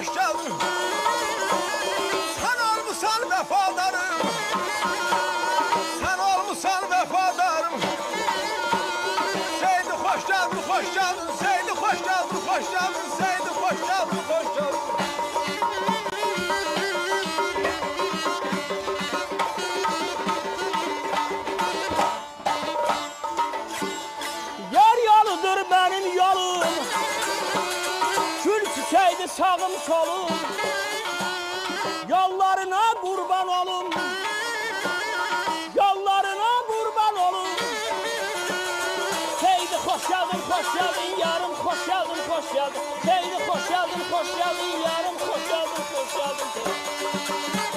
yaşlarım Sen olmuşsan vefadarım. Sen olmuşsan vefadarım. Seydi hoş geldin hoş geldin Seydi hoş geldin hoş geldin Seydi hoş geldin hoş sağım solum Yollarına kurban olum Yollarına kurban olum Seydi hoş geldin, hoş geldin yarım Hoş geldin, hoş geldin. Seydi hoş geldin, hoş geldin yarım Hoş geldin, hoş geldin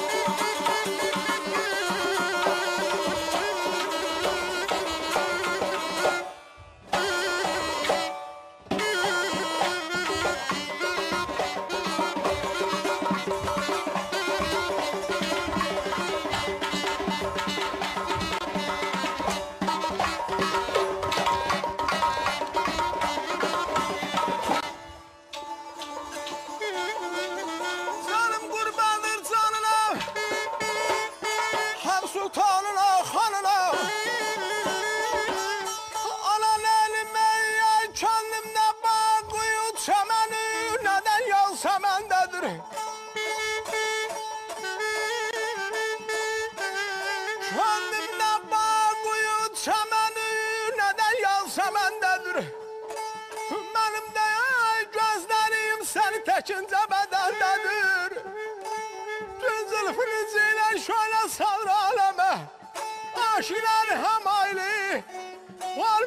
sultanına hanına Anan elime ya kendimde bağ kuyu çemeni Neden yol semendedir Kendimde bağ kuyu çemeni Neden yol semendedir Benim de gözlerim seni tekince Aşiler hem ayli Var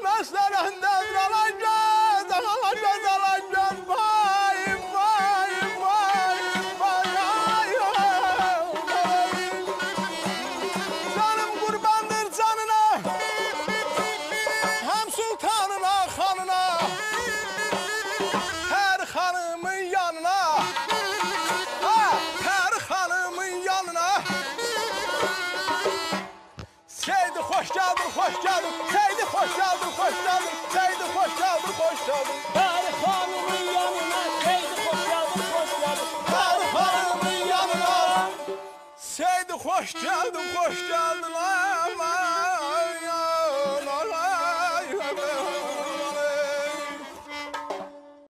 hoş geldin, Seydi hoş geldin, hoş geldin. Seydi hoş geldin, hoş geldin. Her hanımın yanına Seydi hoş geldin, hoş geldin. Her hanımın yanına. Seydi hoş geldin, hoş geldin. Ay.